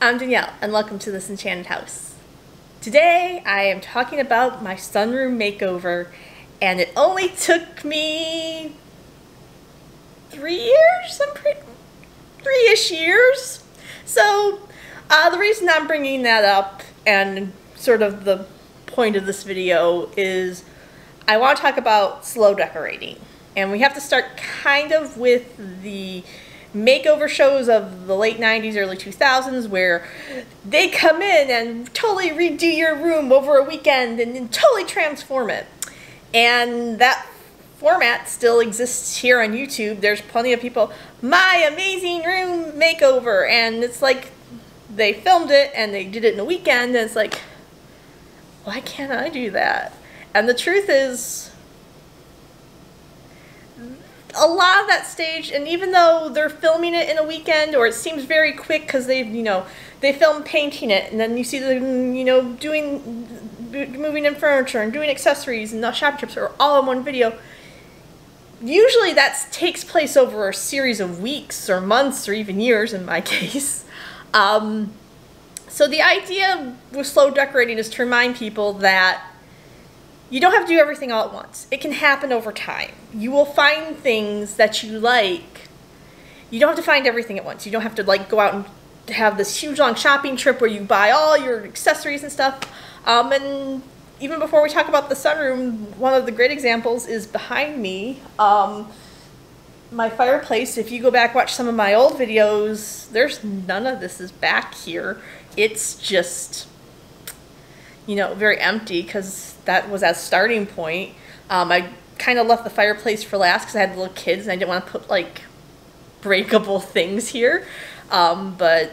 I'm Danielle, and welcome to this enchanted house. Today, I am talking about my sunroom makeover, and it only took me three years. I'm pretty three-ish years. So, uh, the reason I'm bringing that up, and sort of the point of this video, is I want to talk about slow decorating, and we have to start kind of with the makeover shows of the late 90s, early 2000s where they come in and totally redo your room over a weekend and, and totally transform it. And that format still exists here on YouTube. There's plenty of people, my amazing room makeover. And it's like they filmed it and they did it in a weekend. And it's like, why can't I do that? And the truth is, a lot of that stage, and even though they're filming it in a weekend, or it seems very quick because they've, you know, they film painting it, and then you see them, you know, doing, moving in furniture and doing accessories and the shop trips are all in one video. Usually that takes place over a series of weeks or months or even years in my case. Um, so the idea with slow decorating is to remind people that you don't have to do everything all at once. It can happen over time. You will find things that you like. You don't have to find everything at once. You don't have to like go out and have this huge long shopping trip where you buy all your accessories and stuff. Um, and even before we talk about the sunroom, one of the great examples is behind me. Um, my fireplace, if you go back watch some of my old videos, there's none of this is back here. It's just, you know, very empty because that was as starting point. Um, I kind of left the fireplace for last because I had little kids and I didn't want to put like breakable things here. Um, but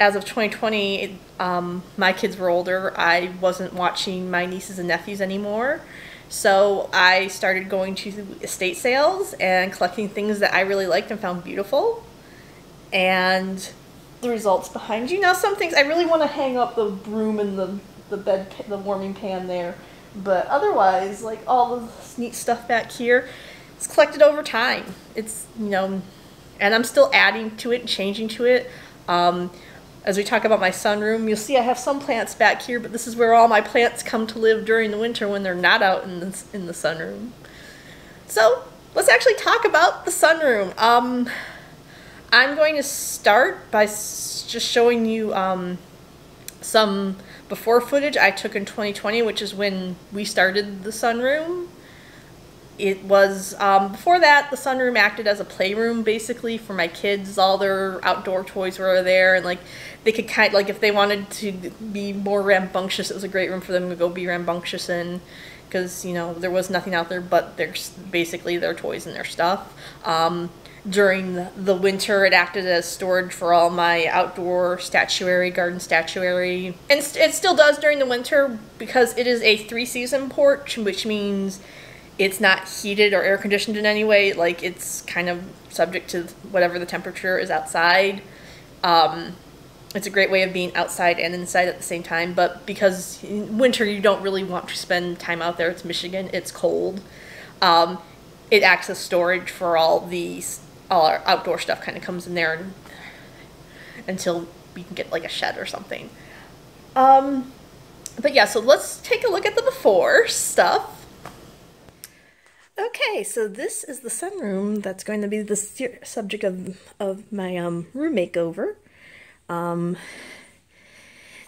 as of 2020, um, my kids were older. I wasn't watching my nieces and nephews anymore. So I started going to estate sales and collecting things that I really liked and found beautiful. And the results behind you. Now, some things I really want to hang up the broom and the the bed, the warming pan there. But otherwise, like all the neat stuff back here, it's collected over time. It's you know, and I'm still adding to it and changing to it. Um, as we talk about my sunroom, you'll see I have some plants back here, but this is where all my plants come to live during the winter when they're not out in the, in the sunroom. So let's actually talk about the sunroom. Um, I'm going to start by just showing you um, some before footage I took in 2020, which is when we started the sunroom. It was, um, before that, the sunroom acted as a playroom basically for my kids. All their outdoor toys were there, and like they could kind of, like if they wanted to be more rambunctious, it was a great room for them to go be rambunctious in because you know there was nothing out there but their basically their toys and their stuff. Um, during the winter, it acted as storage for all my outdoor statuary, garden statuary. And it still does during the winter because it is a three season porch, which means it's not heated or air conditioned in any way. Like it's kind of subject to whatever the temperature is outside. Um, it's a great way of being outside and inside at the same time. But because in winter you don't really want to spend time out there, it's Michigan, it's cold. Um, it acts as storage for all these all our outdoor stuff kind of comes in there and, until we can get like a shed or something. Um, but yeah, so let's take a look at the before stuff. Okay, so this is the sunroom that's going to be the subject of, of my um, room makeover. Um,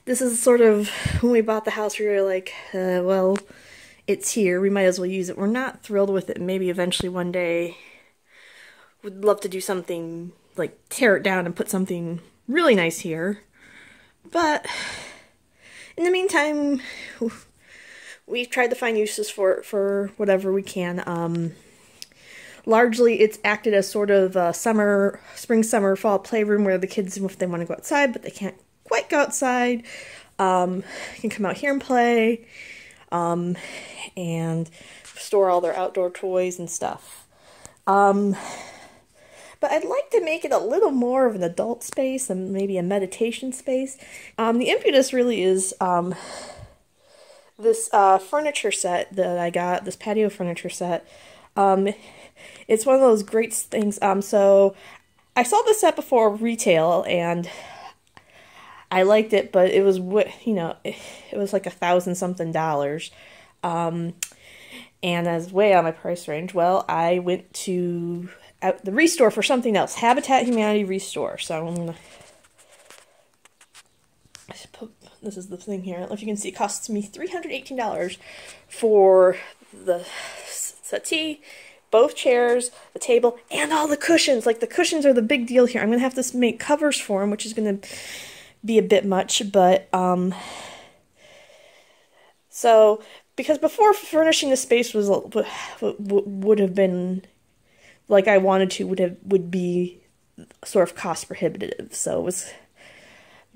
this is sort of when we bought the house, we were like, uh, well, it's here, we might as well use it. We're not thrilled with it. Maybe eventually one day would love to do something like tear it down and put something really nice here. But in the meantime, we've tried to find uses for it for whatever we can. Um, largely, it's acted as sort of a summer, spring, summer, fall playroom where the kids, if they want to go outside, but they can't quite go outside, um, can come out here and play, um, and store all their outdoor toys and stuff. Um, but I'd like to make it a little more of an adult space and maybe a meditation space. Um, the impetus really is um, this uh, furniture set that I got, this patio furniture set. Um, it's one of those great things. Um, so I saw this set before retail and I liked it, but it was you know, it, it was like a thousand something dollars. Um, and as way out of my price range, well, I went to uh, the Restore for something else. Habitat Humanity Restore. So I'm gonna put, this is the thing here. I don't know if you can see. It costs me three hundred eighteen dollars for the settee, both chairs, the table, and all the cushions. Like the cushions are the big deal here. I'm gonna have to make covers for them, which is gonna be a bit much, but um. So because before furnishing the space was would have been like I wanted to would have would be sort of cost prohibitive. So it was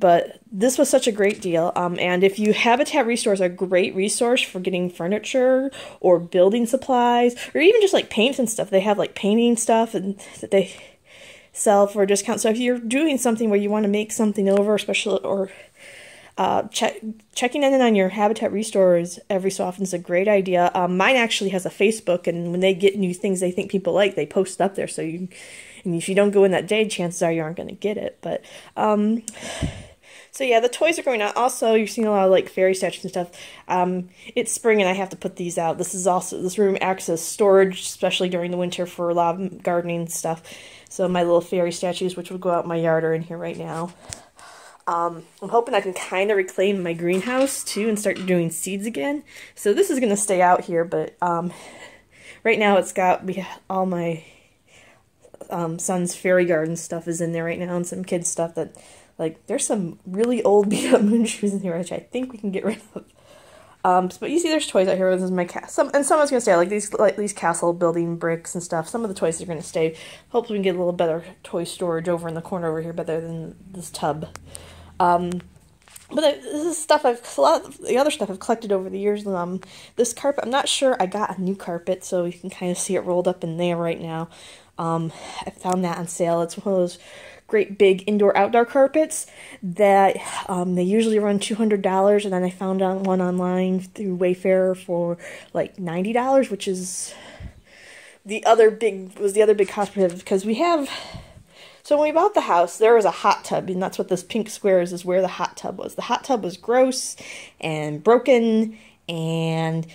but this was such a great deal. Um, and if you Habitat Restores, a great resource for getting furniture or building supplies, or even just like paints and stuff. They have like painting stuff and that they sell for a discount. So if you're doing something where you want to make something over, especially or uh, check, checking in on your habitat restores every so often is a great idea. Um, mine actually has a Facebook, and when they get new things they think people like, they post up there. So you, and if you don't go in that day, chances are you aren't going to get it. But um, so yeah, the toys are going out. Also, you're seeing a lot of like fairy statues and stuff. Um, it's spring, and I have to put these out. This is also this room acts as storage, especially during the winter for a lot of gardening stuff. So my little fairy statues, which will go out in my yard, are in here right now. Um, I'm hoping I can kind of reclaim my greenhouse too and start doing seeds again. So this is going to stay out here, but um, right now it's got all my um, son's fairy garden stuff is in there right now and some kids stuff that, like, there's some really old beat up moon shoes in here which I think we can get rid of. Um, but you see, there's toys out here. This is my cat. Some and some gonna stay. Like these, like these castle building bricks and stuff. Some of the toys are gonna stay. Hopefully, we can get a little better toy storage over in the corner over here, better than this tub. Um, but this is stuff I've the other stuff I've collected over the years. Um, this carpet, I'm not sure. I got a new carpet, so you can kind of see it rolled up in there right now. Um, I found that on sale. It's one of those great big indoor outdoor carpets that um, they usually run $200 and then I found one online through Wayfair for like $90 which is the other big was the other big cost because we have so when we bought the house, there was a hot tub, and that's what this pink square is, is where the hot tub was. The hot tub was gross and broken, and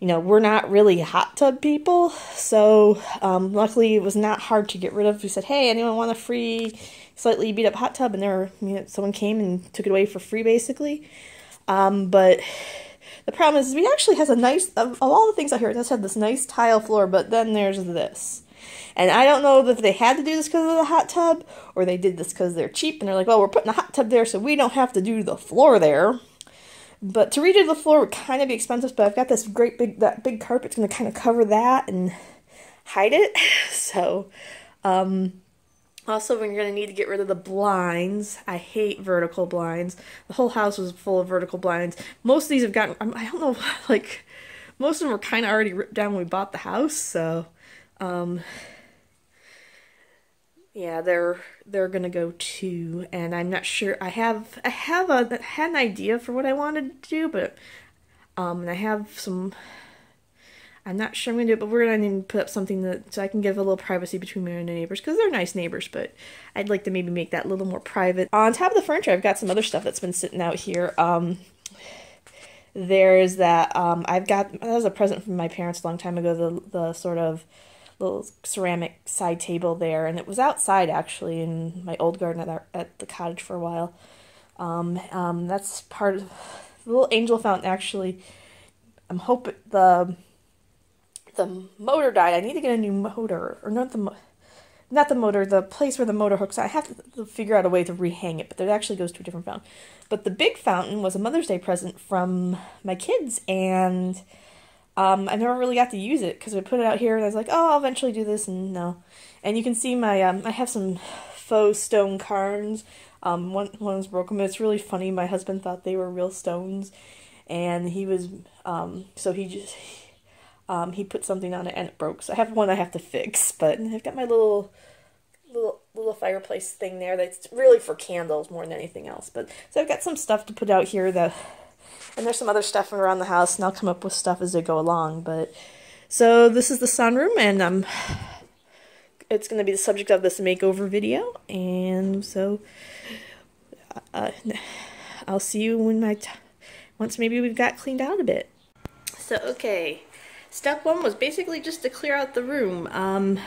you know, we're not really hot tub people, so um, luckily it was not hard to get rid of. We said, hey, anyone want a free, slightly beat up hot tub? And there, you know, someone came and took it away for free, basically. Um, but the problem is, it actually has a nice, of all the things out here, it does have this nice tile floor, but then there's this. And I don't know if they had to do this because of the hot tub or they did this because they're cheap and they're like, well, we're putting a hot tub there so we don't have to do the floor there. But to redo the floor would kind of be expensive, but I've got this great big, that big carpet's going to kind of cover that and hide it. So, um, also, when you're going to need to get rid of the blinds, I hate vertical blinds. The whole house was full of vertical blinds. Most of these have gotten, I don't know, like, most of them were kind of already ripped down when we bought the house, so, um, yeah, they're they're gonna go too, and I'm not sure. I have I have a had an idea for what I wanted to do, but um, and I have some. I'm not sure I'm gonna do it, but we're gonna need to put up something that so I can give a little privacy between me and the neighbors because they're nice neighbors, but I'd like to maybe make that a little more private. On top of the furniture, I've got some other stuff that's been sitting out here. Um, there's that um, I've got that was a present from my parents a long time ago. The the sort of little ceramic side table there, and it was outside actually in my old garden at, our, at the cottage for a while. Um, um, that's part of the little angel fountain. Actually, I'm hoping the the motor died. I need to get a new motor, or not the not the motor, the place where the motor hooks. I have to figure out a way to rehang it, but it actually goes to a different fountain. But the big fountain was a Mother's Day present from my kids, and um, I never really got to use it because I put it out here and I was like, oh, I'll eventually do this, and no. And you can see my, um, I have some faux stone cairns. Um, one was broken, but it's really funny. My husband thought they were real stones, and he was, um, so he just, um, he put something on it and it broke. So I have one I have to fix, but I've got my little, little, little fireplace thing there that's really for candles more than anything else. But so I've got some stuff to put out here that and there's some other stuff around the house, and I'll come up with stuff as they go along. But so this is the sunroom, and um, it's going to be the subject of this makeover video. And so uh, I'll see you when my once maybe we've got cleaned out a bit. So okay, step one was basically just to clear out the room. Um,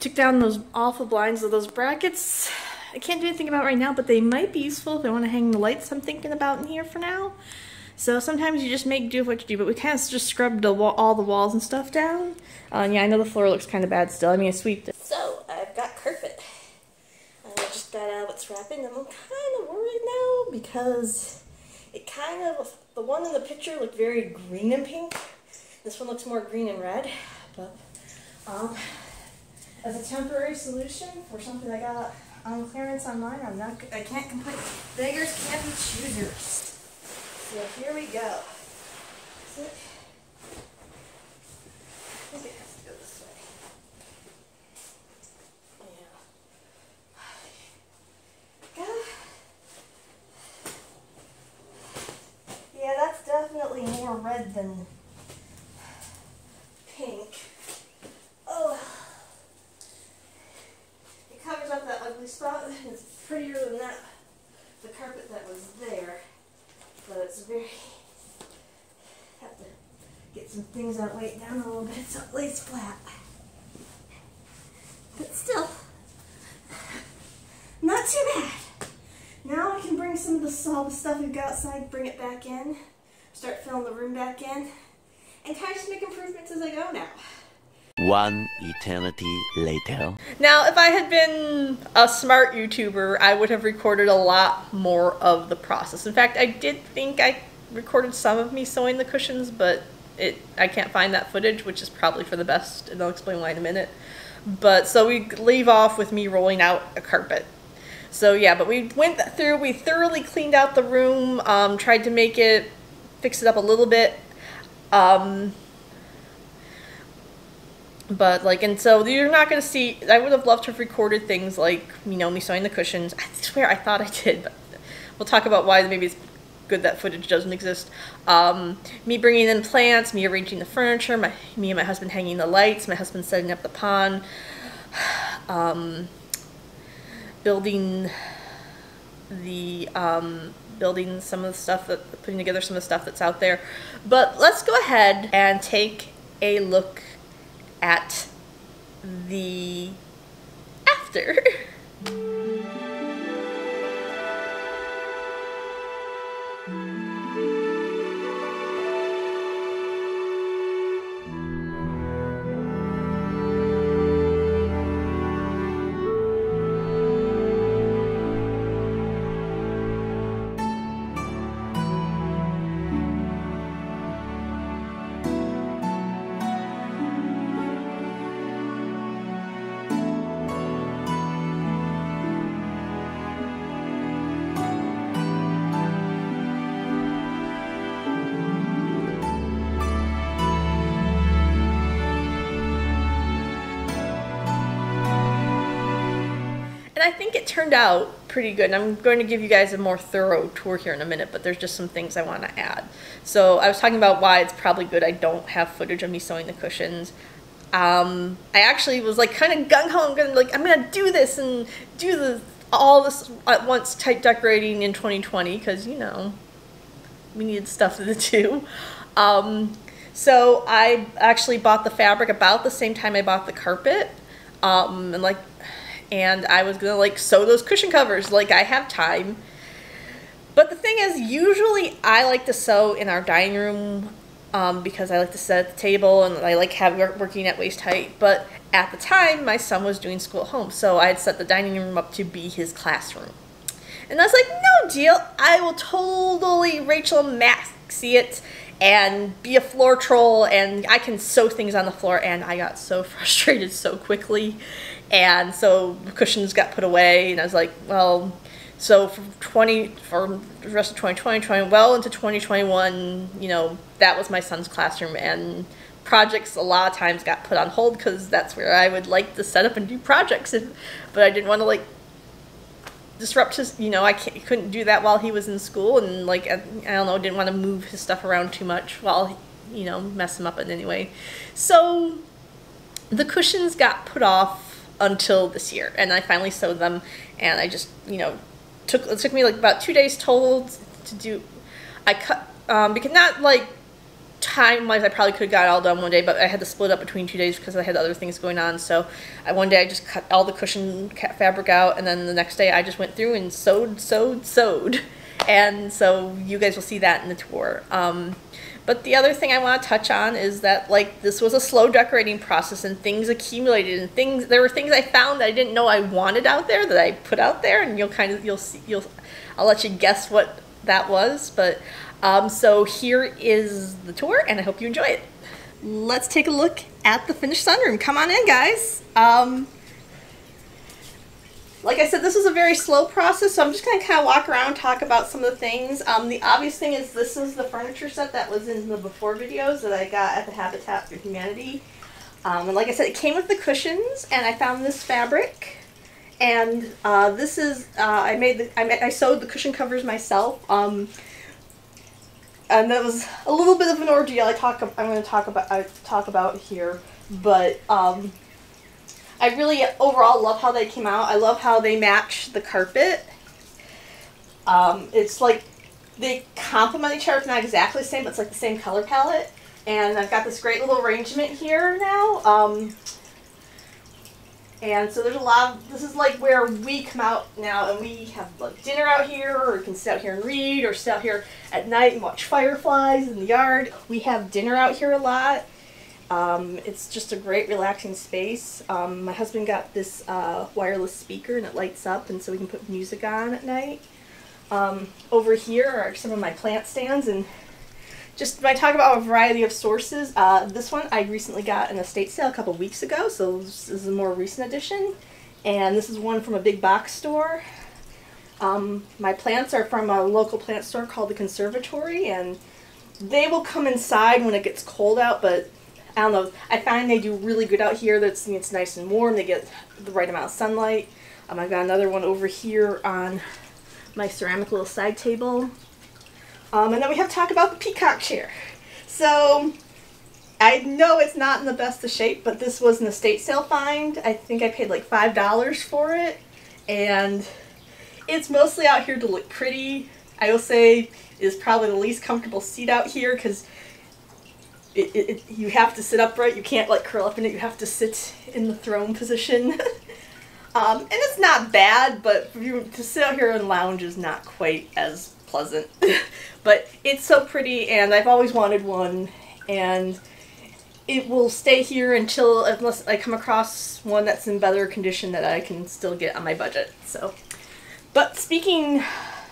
took down those awful blinds of those brackets. I can't do anything about right now, but they might be useful if I want to hang the lights I'm thinking about in here for now. So sometimes you just make do with what you do, but we kind of just scrubbed the wall, all the walls and stuff down. Uh, yeah, I know the floor looks kind of bad still. I mean, I sweeped it. So I've got carpet. I just got out what's wrapping. I'm kind of worried now because it kind of, the one in the picture looked very green and pink. This one looks more green and red. But um, as a temporary solution for something I got on clearance online, I'm not, I can't complain. Beggars can't be choosers. So here we go. I think it has to go this way. Yeah. Yeah, that's definitely more red than pink. Oh. It covers up that ugly spot. It's prettier than that, the carpet that was there. So it's very, have to get some things out, weight down a little bit so it lays flat. But still, not too bad. Now I can bring some of the, all the stuff we've got outside, bring it back in, start filling the room back in, and kind of just make improvements as I go now. One eternity later. Now, if I had been a smart YouTuber, I would have recorded a lot more of the process. In fact, I did think I recorded some of me sewing the cushions, but it I can't find that footage, which is probably for the best, and I'll explain why in a minute. But so we leave off with me rolling out a carpet. So yeah, but we went through, we thoroughly cleaned out the room, um, tried to make it, fix it up a little bit. Um, but like and so you're not gonna see i would have loved to have recorded things like you know me sewing the cushions i swear i thought i did but we'll talk about why maybe it's good that footage doesn't exist um, me bringing in plants me arranging the furniture my me and my husband hanging the lights my husband setting up the pond um, building the um, building some of the stuff that putting together some of the stuff that's out there but let's go ahead and take a look at the after. it turned out pretty good. And I'm going to give you guys a more thorough tour here in a minute, but there's just some things I want to add. So I was talking about why it's probably good I don't have footage of me sewing the cushions. Um, I actually was like kind of gung ho. I'm gonna like I'm gonna do this and do the all this at once type decorating in 2020 because you know we needed stuff to do. Um, so I actually bought the fabric about the same time I bought the carpet. Um, and like and I was gonna like sew those cushion covers like I have time. But the thing is, usually I like to sew in our dining room um, because I like to sit at the table and I like have working at waist height. But at the time, my son was doing school at home, so I had set the dining room up to be his classroom. And I was like, no deal, I will totally Rachel Maksy it and be a floor troll and I can sew things on the floor and I got so frustrated so quickly and so cushions got put away and I was like well so for 20 for the rest of 2020 20, well into 2021 you know that was my son's classroom and projects a lot of times got put on hold because that's where I would like to set up and do projects and, but I didn't want to like disrupt his you know I couldn't do that while he was in school and like I, I don't know didn't want to move his stuff around too much while you know mess him up in any way. So the cushions got put off until this year and I finally sewed them and I just you know took it took me like about two days total to do. I cut um, because not like time wise, I probably could have got all done one day, but I had to split up between two days because I had other things going on. So I, one day I just cut all the cushion fabric out, and then the next day I just went through and sewed, sewed, sewed. And so you guys will see that in the tour. Um, but the other thing I want to touch on is that like this was a slow decorating process and things accumulated and things there were things I found that I didn't know I wanted out there that I put out there and you'll kind of you'll see you'll I'll let you guess what that was but um, so here is the tour and I hope you enjoy it. Let's take a look at the finished sunroom. Come on in guys. Um, like I said, this is a very slow process, so I'm just going to kind of walk around talk about some of the things. Um, the obvious thing is this is the furniture set that was in the before videos that I got at the Habitat for Humanity. Um, and like I said, it came with the cushions, and I found this fabric. And uh, this is, uh, I made the, I, I sewed the cushion covers myself. Um, and that was a little bit of an ordeal. I talk, I'm going to talk about, I talk about here, but um, I really overall love how they came out. I love how they match the carpet. Um, it's like they complement each other. It's not exactly the same, but it's like the same color palette. And I've got this great little arrangement here now. Um, and so there's a lot of, this is like where we come out now and we have like dinner out here or we can sit out here and read or sit out here at night and watch fireflies in the yard. We have dinner out here a lot. Um, it's just a great relaxing space. Um, my husband got this uh, wireless speaker and it lights up and so we can put music on at night. Um, over here are some of my plant stands and just I talk about a variety of sources, uh, this one I recently got an estate sale a couple weeks ago, so this is a more recent edition. And this is one from a big box store. Um, my plants are from a local plant store called the Conservatory, and they will come inside when it gets cold out, but I don't know. I find they do really good out here. That's it's nice and warm. They get the right amount of sunlight. Um, I've got another one over here on my ceramic little side table. Um, and then we have to talk about the peacock chair. So I know it's not in the best of shape, but this was an estate sale find. I think I paid like five dollars for it, and it's mostly out here to look pretty. I will say is probably the least comfortable seat out here because it, it, it, you have to sit upright. You can't like curl up in it. You have to sit in the throne position. um, and it's not bad, but you, to sit out here and lounge is not quite as pleasant. but it's so pretty, and I've always wanted one, and it will stay here until unless I come across one that's in better condition that I can still get on my budget. So, but speaking,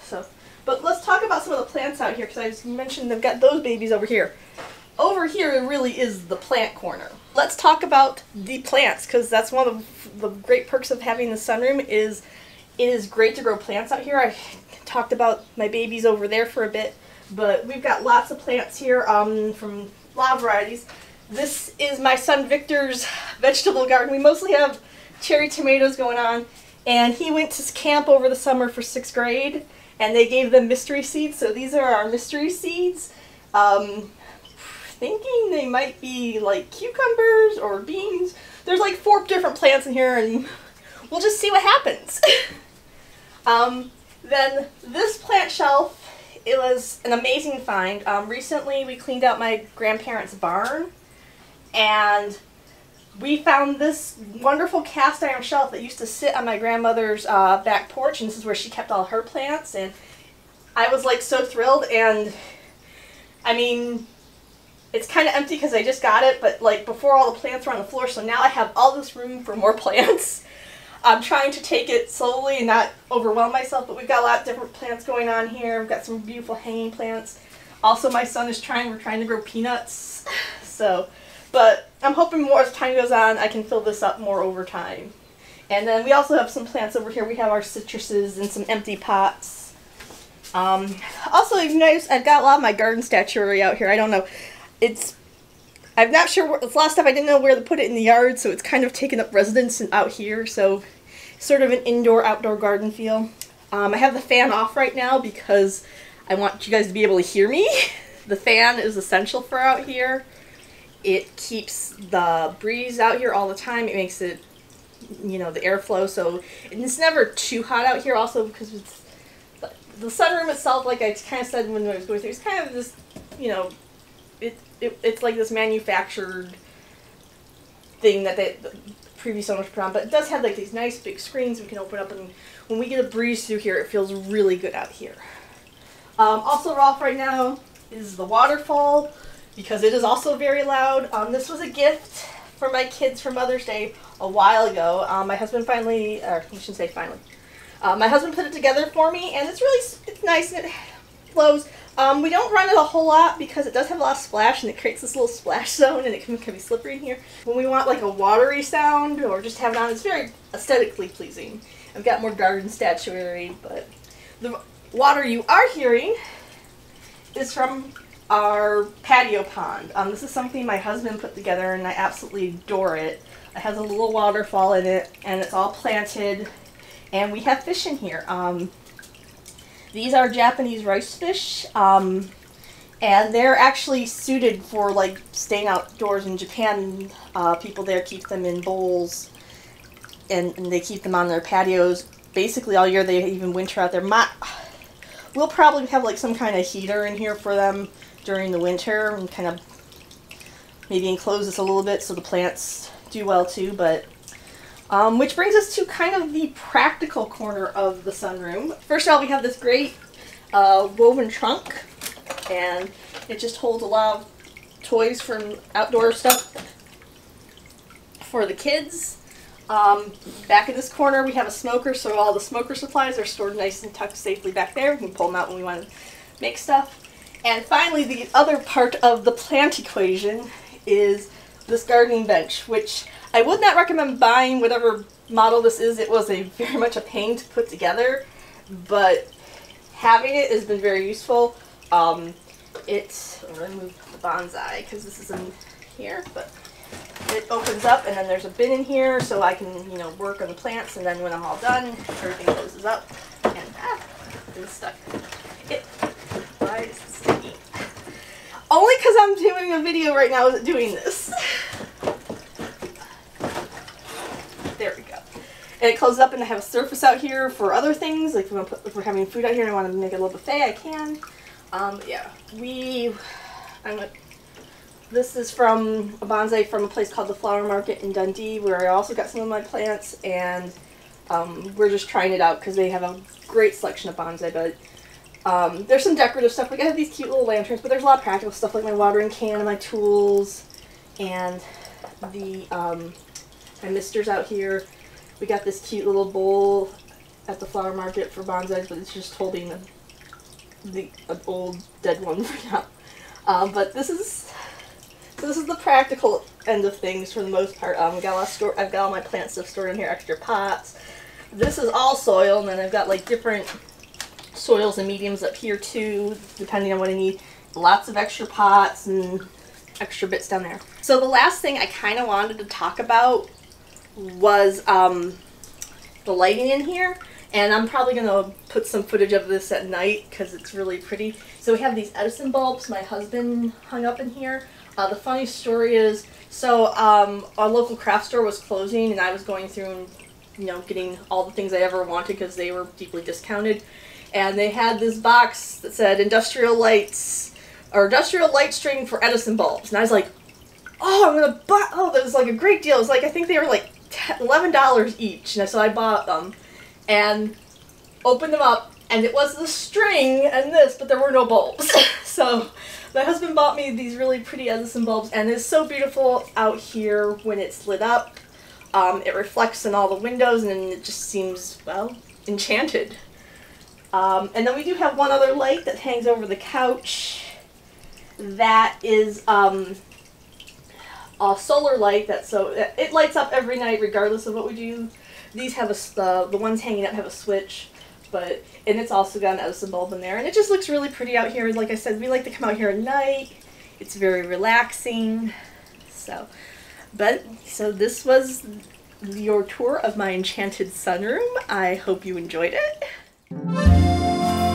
so, but let's talk about some of the plants out here because I mentioned they've got those babies over here over here it really is the plant corner. Let's talk about the plants because that's one of the great perks of having the sunroom is it is great to grow plants out here. I talked about my babies over there for a bit, but we've got lots of plants here um, from a lot of varieties. This is my son Victor's vegetable garden. We mostly have cherry tomatoes going on, and he went to camp over the summer for sixth grade, and they gave them mystery seeds. So these are our mystery seeds. Um, thinking they might be like cucumbers or beans. There's like four different plants in here and we'll just see what happens. um, then this plant shelf, it was an amazing find. Um, recently we cleaned out my grandparents' barn and we found this wonderful cast iron shelf that used to sit on my grandmother's uh, back porch and this is where she kept all her plants and I was like so thrilled and I mean it's kind of empty because I just got it, but like before all the plants were on the floor, so now I have all this room for more plants. I'm trying to take it slowly and not overwhelm myself, but we've got a lot of different plants going on here. We've got some beautiful hanging plants. Also, my son is trying, we're trying to grow peanuts. So, but I'm hoping more as time goes on, I can fill this up more over time. And then we also have some plants over here. We have our citruses and some empty pots. Um, also, you notice I've got a lot of my garden statuary out here. I don't know it's I'm not sure. Where, last time I didn't know where to put it in the yard, so it's kind of taken up residence out here. So, sort of an indoor-outdoor garden feel. Um, I have the fan off right now because I want you guys to be able to hear me. the fan is essential for out here. It keeps the breeze out here all the time. It makes it, you know, the airflow. So it's never too hot out here. Also because it's the sunroom itself, like I kind of said when I was going through, it's kind of this, you know, it, it it's like this manufactured thing that they, the previous owners put on, but it does have like these nice big screens we can open up, and when we get a breeze through here, it feels really good out here. Um, also off right now is the waterfall because it is also very loud. Um, this was a gift for my kids for Mother's Day a while ago. Um, my husband finally, or I shouldn't say finally, uh, my husband put it together for me, and it's really it's nice and it flows. Um, we don't run it a whole lot because it does have a lot of splash and it creates this little splash zone and it can, can be slippery in here. When we want like a watery sound or just have it on, it's very aesthetically pleasing. I've got more garden statuary, but the water you are hearing is from our patio pond. Um, this is something my husband put together and I absolutely adore it. It has a little waterfall in it and it's all planted and we have fish in here. Um, these are Japanese rice fish, um, and they're actually suited for like staying outdoors in Japan. Uh, people there keep them in bowls, and, and, they keep them on their patios basically all year. They even winter out there. My, we'll probably have like some kind of heater in here for them during the winter, and kind of maybe enclose this a little bit so the plants do well too. But um, which brings us to kind of the practical corner of the sunroom. First of all, we have this great uh, woven trunk, and it just holds a lot of toys from outdoor stuff for the kids. Um, back in this corner, we have a smoker, so all the smoker supplies are stored nice and tucked safely back there. We can pull them out when we want to make stuff. And finally, the other part of the plant equation is this gardening bench, which I would not recommend buying whatever model this is. It was a very much a pain to put together, but having it has been very useful. Um, it, I'm going to move the bonsai because this is in here, but it opens up and then there's a bin in here so I can, you know, work on the plants and then when I'm all done, everything closes up and ah, it's stuck. It, why is it sticky? Only because I'm doing a video right now is doing this. There we go. And it closes up and I have a surface out here for other things. Like if, put, if we're having food out here and I want to make a little buffet, I can. Um, yeah, we, I'm like, this is from a bonsai from a place called the Flower Market in Dundee where I also got some of my plants and um, we're just trying it out because they have a great selection of bonsai, but um, there's some decorative stuff. Like I have these cute little lanterns, but there's a lot of practical stuff like my watering can and my tools and the um, my misters out here. We got this cute little bowl at the flower market for bonsais, but it's just holding the an old dead one for now. Um, but this is so this is the practical end of things for the most part. Um, store. I've got all my plant stuff stored in here, extra pots. This is all soil, and then I've got like different soils and mediums up here too, depending on what I need. Lots of extra pots and extra bits down there. So the last thing I kind of wanted to talk about was um, the lighting in here. And I'm probably going to put some footage of this at night because it's really pretty. So we have these Edison bulbs my husband hung up in here. Uh, the funny story is, so um, our local craft store was closing and I was going through and, you know, getting all the things I ever wanted because they were deeply discounted. And they had this box that said industrial lights, or industrial light string for Edison bulbs. And I was like, oh, I'm going to buy, oh, that was like a great deal. It was like, I think they were like eleven dollars each, and so I bought them, and opened them up, and it was the string and this, but there were no bulbs. so my husband bought me these really pretty Edison bulbs, and it's so beautiful out here when it's lit up. Um, it reflects in all the windows, and it just seems well enchanted. Um, and then we do have one other light that hangs over the couch. That is um, solar light that so it lights up every night regardless of what we do. These have a uh, the ones hanging up have a switch, but and it's also got an Edison bulb in there, and it just looks really pretty out here. Like I said, we like to come out here at night. It's very relaxing. So, but so this was your tour of my enchanted sunroom. I hope you enjoyed it.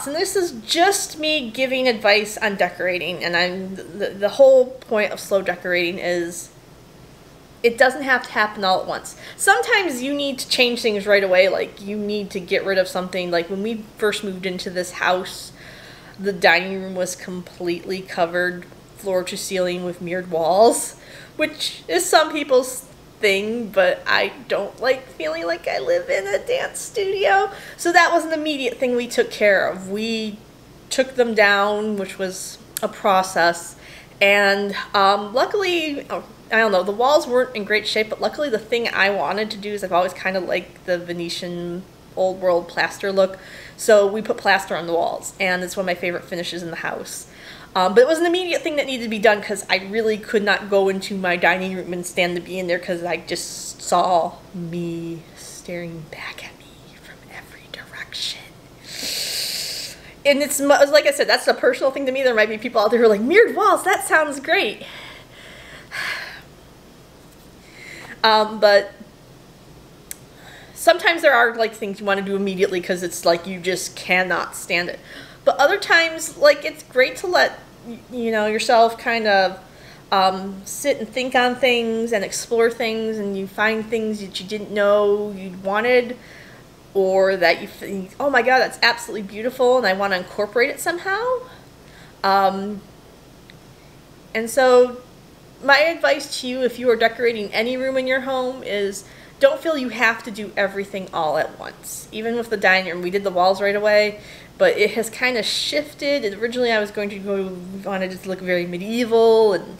Thoughts, and this is just me giving advice on decorating. And I'm the, the whole point of slow decorating is it doesn't have to happen all at once. Sometimes you need to change things right away, like you need to get rid of something. Like when we first moved into this house, the dining room was completely covered floor to ceiling with mirrored walls, which is some people's thing, but I don't like feeling like I live in a dance studio. So that was an immediate thing we took care of. We took them down, which was a process. And um, luckily, oh, I don't know, the walls weren't in great shape, but luckily the thing I wanted to do is I've always kind of liked the Venetian old world plaster look. So we put plaster on the walls, and it's one of my favorite finishes in the house. Um, but it was an immediate thing that needed to be done because I really could not go into my dining room and stand to be in there because I just saw me staring back at me from every direction. And it's like I said, that's a personal thing to me. There might be people out there who are like, mirrored walls, that sounds great. Um, but sometimes there are like things you want to do immediately because it's like you just cannot stand it. But other times, like it's great to let you know yourself kind of um, sit and think on things and explore things, and you find things that you didn't know you wanted, or that you think, oh my god, that's absolutely beautiful, and I want to incorporate it somehow. Um, and so my advice to you if you are decorating any room in your home is don't feel you have to do everything all at once. Even with the dining room, we did the walls right away, but it has kind of shifted. Originally, I was going to go wanted it to look very medieval and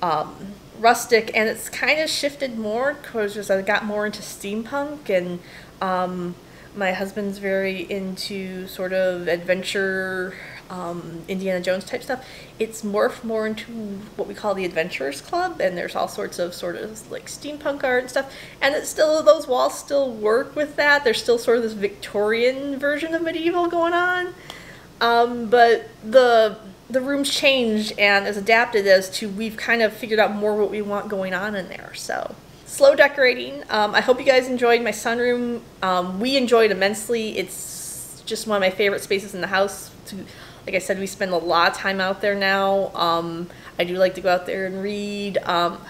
um, rustic, and it's kind of shifted more because I got more into steampunk, and um, my husband's very into sort of adventure um, Indiana Jones type stuff, it's morphed more into what we call the Adventurers Club, and there's all sorts of sort of like steampunk art and stuff. And it's still those walls still work with that. There's still sort of this Victorian version of medieval going on, um, but the the room's changed and is adapted as to we've kind of figured out more what we want going on in there. So slow decorating. Um, I hope you guys enjoyed my sunroom. Um, we enjoyed immensely. It's just one of my favorite spaces in the house. To, like I said, we spend a lot of time out there now. Um, I do like to go out there and read. Um,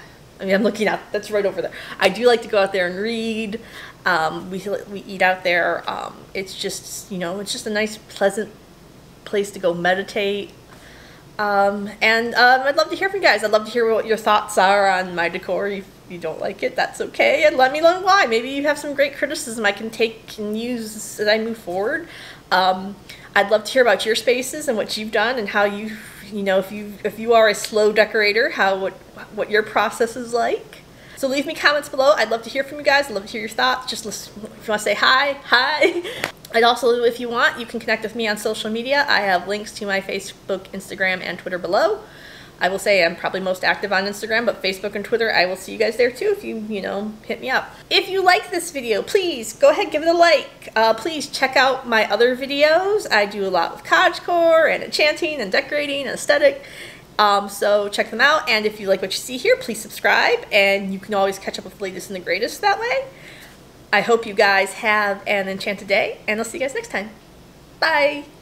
I mean, I'm looking out, that's right over there. I do like to go out there and read. Um, we, we eat out there. Um, it's just, you know, it's just a nice, pleasant place to go meditate. Um, and um, I'd love to hear from you guys. I'd love to hear what your thoughts are on my decor. If you don't like it, that's okay. And let me know why. Maybe you have some great criticism I can take and use as I move forward. Um, I'd love to hear about your spaces and what you've done and how you, you know, if you if you are a slow decorator, how what what your process is like. So leave me comments below. I'd love to hear from you guys. I'd love to hear your thoughts. Just listen, if you want to say hi, hi. I'd also, if you want, you can connect with me on social media. I have links to my Facebook, Instagram, and Twitter below. I will say I'm probably most active on Instagram, but Facebook and Twitter, I will see you guys there too if you, you know, hit me up. If you like this video, please go ahead give it a like. Uh, please check out my other videos. I do a lot with cottagecore and enchanting and decorating and aesthetic. Um, so check them out. And if you like what you see here, please subscribe. And you can always catch up with the latest and the greatest that way. I hope you guys have an enchanted day, and I'll see you guys next time. Bye!